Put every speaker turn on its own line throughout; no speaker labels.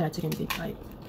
penetrating the pipe.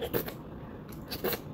ハハハハ。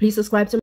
Please subscribe to